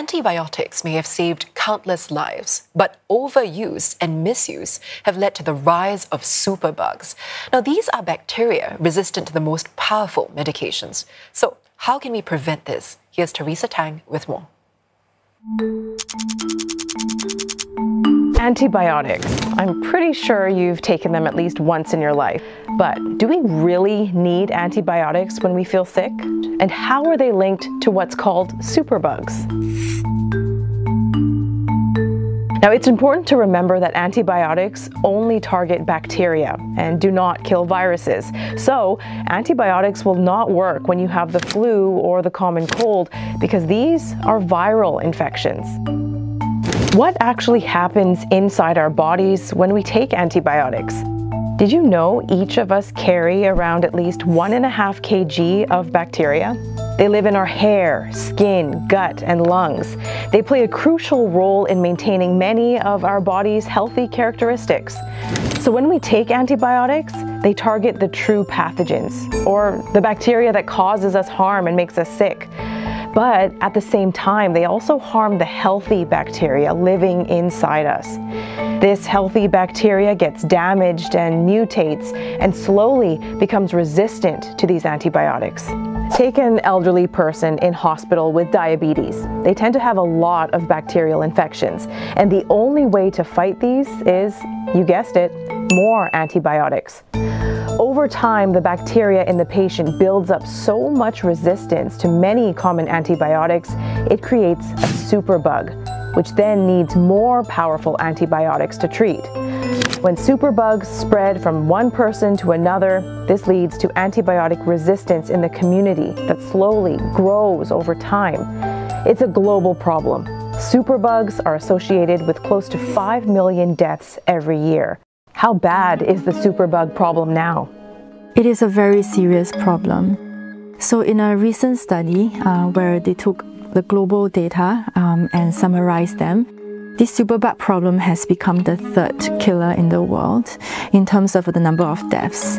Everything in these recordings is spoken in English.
Antibiotics may have saved countless lives, but overuse and misuse have led to the rise of superbugs. Now, these are bacteria resistant to the most powerful medications. So, how can we prevent this? Here's Teresa Tang with more. Antibiotics. I'm pretty sure you've taken them at least once in your life. But do we really need antibiotics when we feel sick? And how are they linked to what's called superbugs? Now, it's important to remember that antibiotics only target bacteria and do not kill viruses. So, antibiotics will not work when you have the flu or the common cold because these are viral infections. What actually happens inside our bodies when we take antibiotics? Did you know each of us carry around at least one and a half kg of bacteria? They live in our hair, skin, gut, and lungs. They play a crucial role in maintaining many of our body's healthy characteristics. So when we take antibiotics, they target the true pathogens, or the bacteria that causes us harm and makes us sick. But at the same time, they also harm the healthy bacteria living inside us. This healthy bacteria gets damaged and mutates and slowly becomes resistant to these antibiotics. Take an elderly person in hospital with diabetes. They tend to have a lot of bacterial infections, and the only way to fight these is, you guessed it, more antibiotics. Over time, the bacteria in the patient builds up so much resistance to many common antibiotics, it creates a superbug, which then needs more powerful antibiotics to treat. When superbugs spread from one person to another, this leads to antibiotic resistance in the community that slowly grows over time. It's a global problem. Superbugs are associated with close to 5 million deaths every year. How bad is the superbug problem now? It is a very serious problem. So, in a recent study uh, where they took the global data um, and summarized them, this superbug problem has become the third killer in the world in terms of the number of deaths.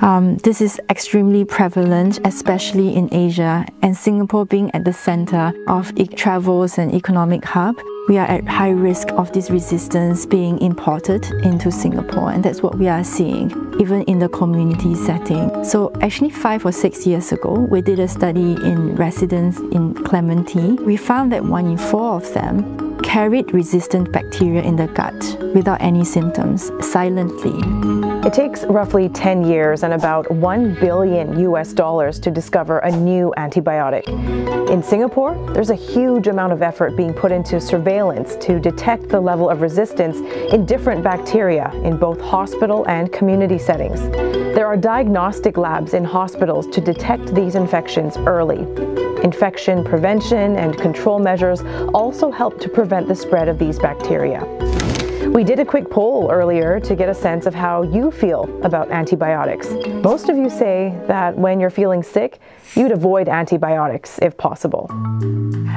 Um, this is extremely prevalent, especially in Asia, and Singapore being at the center of e travels and economic hub we are at high risk of this resistance being imported into Singapore, and that's what we are seeing, even in the community setting. So, actually, five or six years ago, we did a study in residents in Clementi. We found that one in four of them carried resistant bacteria in the gut without any symptoms, silently. It takes roughly 10 years and about 1 billion US dollars to discover a new antibiotic. In Singapore, there's a huge amount of effort being put into surveillance to detect the level of resistance in different bacteria in both hospital and community settings. There are diagnostic labs in hospitals to detect these infections early. Infection prevention and control measures also help to prevent the spread of these bacteria. We did a quick poll earlier to get a sense of how you feel about antibiotics. Most of you say that when you're feeling sick, you'd avoid antibiotics if possible.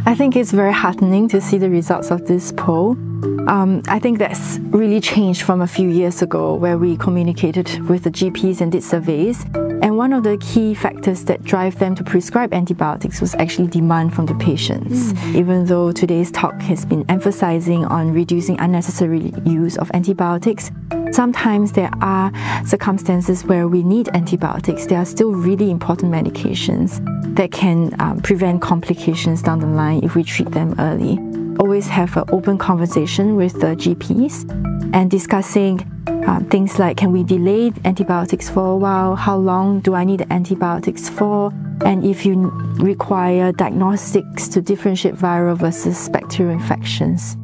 I think it's very heartening to see the results of this poll. Um, I think that's really changed from a few years ago where we communicated with the GPs and did surveys and one of the key factors that drive them to prescribe antibiotics was actually demand from the patients. Mm. Even though today's talk has been emphasizing on reducing unnecessary use of antibiotics, sometimes there are circumstances where we need antibiotics. There are still really important medications that can um, prevent complications down the line if we treat them early. Always have an open conversation with the GPs and discussing uh, things like can we delay antibiotics for a while? How long do I need antibiotics for? And if you require diagnostics to differentiate viral versus bacterial infections.